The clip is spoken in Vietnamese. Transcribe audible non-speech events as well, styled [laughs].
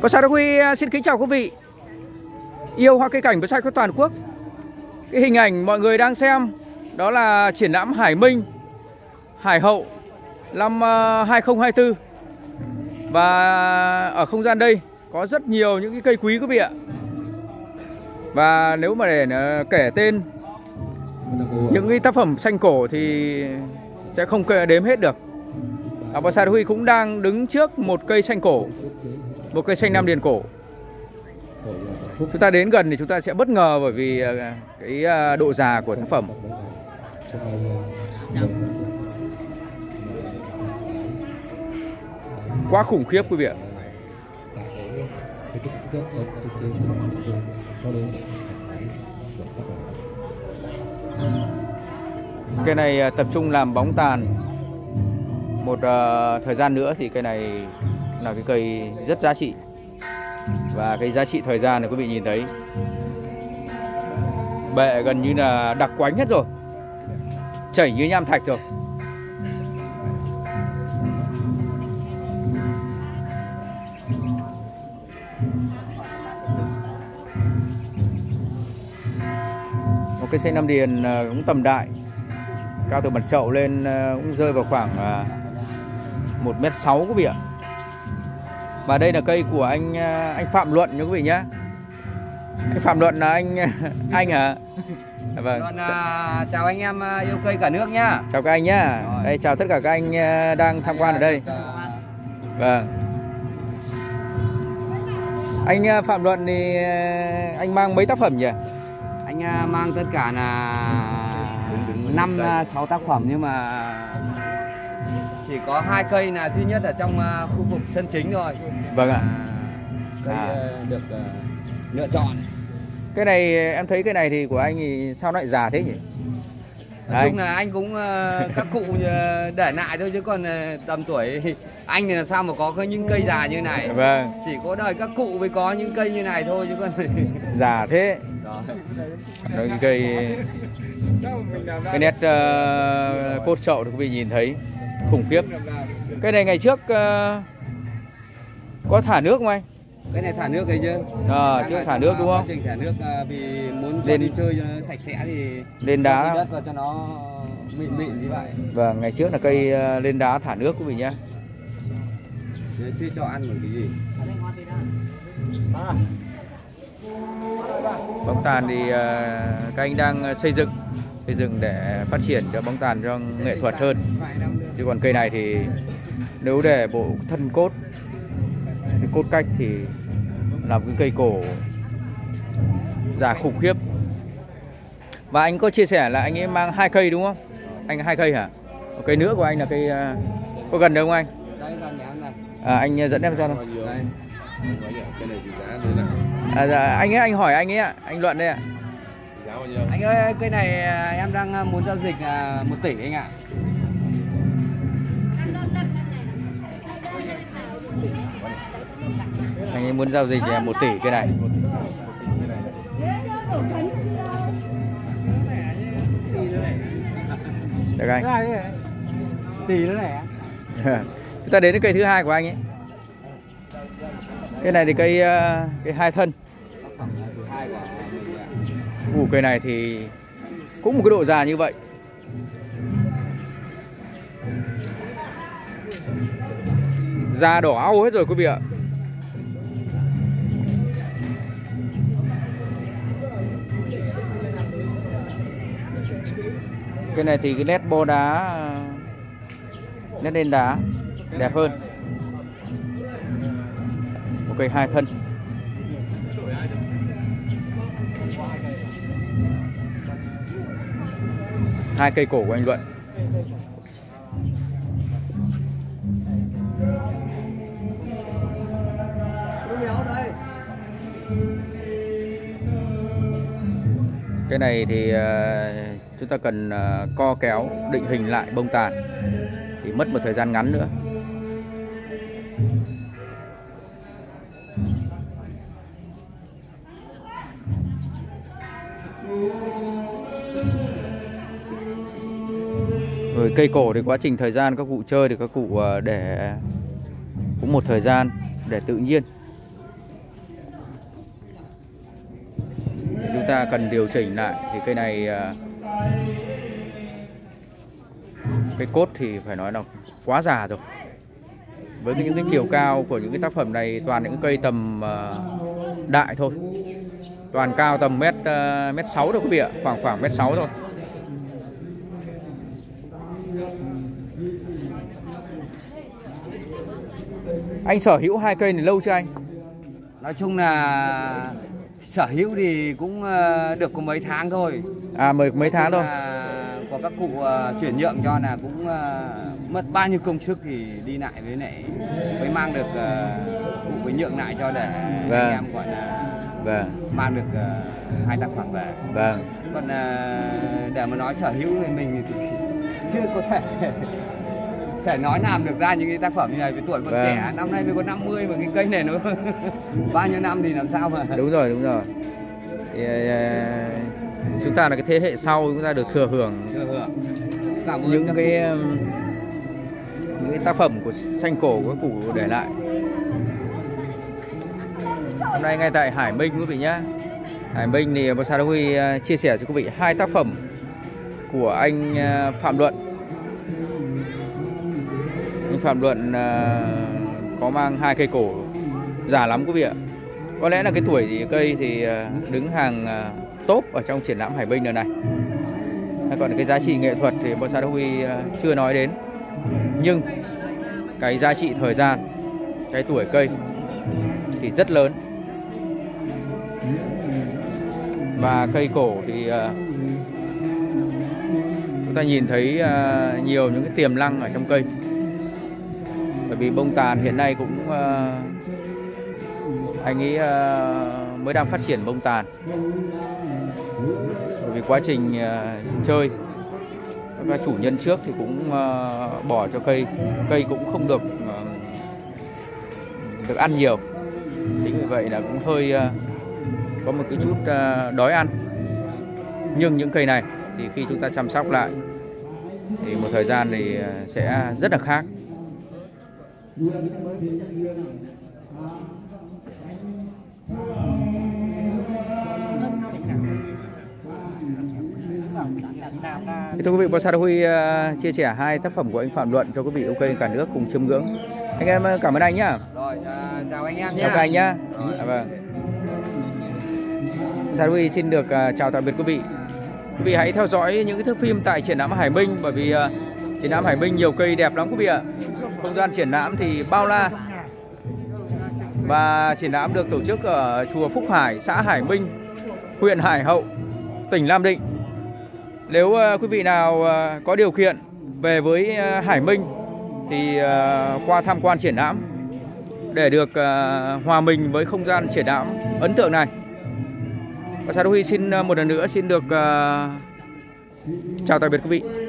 Có sao Huy xin kính chào quý vị. Yêu hoa cây cảnh bonsai của toàn quốc. Cái hình ảnh mọi người đang xem, Đó là triển lãm Hải Minh, Hải Hậu, Năm à, 2024 Và ở không gian đây Có rất nhiều những cái cây quý quý vị ạ. Và nếu mà để à, kể tên Những cái tác phẩm xanh cổ thì Sẽ không đếm hết được. À, và Bonsai Huy cũng đang đứng trước một cây xanh cổ một cây xanh nam điền cổ. Chúng ta đến gần thì chúng ta sẽ bất ngờ bởi vì ờ, cái ờ, độ già của tác phẩm. Quá khủng khiếp quý vị ạ. Cây này ờ, tập trung làm bóng tàn. Một uh, thời gian nữa thì cây này là cái cây rất giá trị. Và cái giá trị thời gian này quý vị nhìn thấy. Bệ gần như là đặc quánh hết rồi. Chảy như nham thạch rồi. Một cây xe năm điền à, cũng tầm đại. Cao từ mặt chậu lên à, cũng rơi vào khoảng à, một mét sáu quý vị ạ và đây là cây của anh à, anh Phạm Luận nha quý vị nhé anh Phạm Luận là anh [laughs] anh à vâng. Luận, à, chào anh em à, yêu cây cả nước nhá. Chào các anh nhá. Rồi. đây chào tất cả các anh à, đang tham quan ở đây. Vâng. Anh Phạm Luận thì anh mang mấy tác phẩm nhỉ? Anh mang tất cả là năm sáu tác phẩm nhưng mà chỉ có hai cây là duy nhất ở trong uh, khu vực sân chính thôi. Vâng ạ. Cây à. được uh, lựa chọn. Cái này em thấy cái này thì của anh thì sao lại già thế nhỉ? Nói chung là anh cũng các cụ để lại thôi chứ còn tầm tuổi [laughs] anh thì làm sao mà có những cây già như này. Vâng. Chỉ có đời các cụ mới có những cây như này thôi chứ còn [laughs] già thế. Rồi cái cây cái nét uh, cốt trậu thì quý vị nhìn thấy khủng khiếp. Cái này ngày trước uh, có thả nước không anh? Cái này thả nước ấy chứ. À, trước thả nước đúng không? Trình thả nước uh, vì muốn cho lên, đi chơi cho nó sạch sẽ thì lên đá. đất vào cho nó mịn mịn như vậy. Vâng ngày trước là cây uh, lên đá thả nước quý vị nhé chưa cho ăn một cái gì. Bóng tàn thì các anh đang xây dựng xây dựng để phát triển cho bóng tàn cho nghệ thuật hơn. Chứ còn cây này thì nếu để bộ thân cốt cái cốt cách thì làm cái cây cổ già khủng khiếp. Và anh có chia sẻ là anh ấy mang hai cây đúng không? Anh hai cây hả? Cây nữa của anh là cây à, có gần đâu không anh? À, anh dẫn em ra đâu à, dạ, anh ấy anh hỏi anh ấy ạ. Anh luận đây ạ anh ơi cây này à, em đang à, muốn giao dịch một tỷ anh ạ. Anh ấy muốn giao dịch một tỷ cái này. Được anh. Tỷ nữa [laughs] này chúng ta đến cái cây thứ hai của anh ấy. Cái này thì cây ờ, cây hai thân Ủ cây này thì cũng một cái độ già như vậy. Da đỏ au hết rồi quý vị ạ. Cái này thì cái nét bo đá, Nét lên đá Đẹp hơn. Một cây hai thân. Hai cây cổ của anh Luận. Cái này thì ờ, chúng ta cần ờ, co kéo, định hình lại bông tàn. Thì mất một thời gian ngắn nữa. cây cổ thì quá trình thời gian, các cụ chơi thì các cụ à, để cũng một thời gian để tự nhiên. Chúng ta cần điều chỉnh lại thì cây này à, cái cốt thì phải nói là quá già rồi. Với những cái chiều cao của những cái tác phẩm này, toàn những cây tầm à, đại thôi. Toàn cao tầm mét mét sáu được quý vị ạ, khoảng khoảng mét sáu thôi. Anh sở hữu hai cây này lâu chưa anh? Nói chung là sở hữu thì cũng ờ, được có mấy tháng thôi. À mấy mấy tháng thôi. có các cụ ờ, chuyển nhượng cho là cũng ờ, mất bao nhiêu công sức thì đi lại với lại mới mang được cụ mới nhượng lại cho để Vâng. anh em gọi là vâng. mang được hai tác phẩm về. Vâng. Còn để mà nói sở hữu thì mình thì chưa có thể thể nói làm được ra những cái tác phẩm như này với tuổi còn Vâng. trẻ năm nay mới có 50 mà cái cây này nó [laughs] bao nhiêu năm thì làm sao mà. Đúng rồi đúng rồi. Thì, à, chúng ta là cái thế hệ sau chúng ta được thừa hưởng chưa hưởng. Cảm ơn những cái um, những cái tác phẩm của tranh cổ của các cụ để lại. Hôm nay ngay tại Hải Minh quý vị nhé Hải Minh thì Bác Sa Huy à, chia sẻ cho quý vị hai tác phẩm của anh à, Phạm Luận anh Phạm Luận à, có mang hai cây cổ già lắm quý vị ạ. Có lẽ là cái tuổi thì cây thì à, đứng hàng à, top ở trong triển lãm Hải Binh lần này. Còn cái giá trị nghệ thuật thì Bonsai Đô Huy chưa nói đến. Nhưng cái giá trị thời gian, cái tuổi cây thì rất lớn. Và cây cổ thì chúng ta nhìn thấy nhiều những cái tiềm năng ở trong cây bởi vì bông tàn hiện nay cũng uh, anh ấy uh, mới đang phát triển bông tàn. Bởi vì quá trình uh, chơi các chủ nhân trước thì cũng uh, bỏ cho cây cây cũng không được uh, được ăn nhiều. Chính vì vậy là cũng hơi uh, có một cái chút uh, đói ăn. Nhưng những cây này thì khi chúng ta chăm sóc lại thì một thời gian thì sẽ rất là khác. Thì thưa quý vị, Bonsai Huy à, chia sẻ hai tác phẩm của anh Phạm Luận cho quý vị ok cả nước cùng chiêm ngưỡng. Anh em à, cảm ơn anh nhá. rồi à, chào anh em nhé Chào các anh nhá. Rồi. À, vâng. Bonsai Huy xin được à, chào tạm biệt quý vị. Quý vị hãy theo dõi những cái thước phim tại triển lãm Hải Minh bởi vì à, triển lãm Hải Minh nhiều cây đẹp lắm quý vị ạ. Không gian triển lãm thì bao la. Và triển lãm được tổ chức ở chùa Phúc Hải, xã Hải Minh, huyện Hải Hậu, tỉnh Nam Định. Nếu ờ, quý vị nào ờ, có điều kiện về với ờ, Hải Minh thì qua tham quan triển lãm để được hòa mình với không gian triển lãm ấn tượng này. Và Sa Đô Huy xin một lần nữa xin được chào tạm biệt quý vị.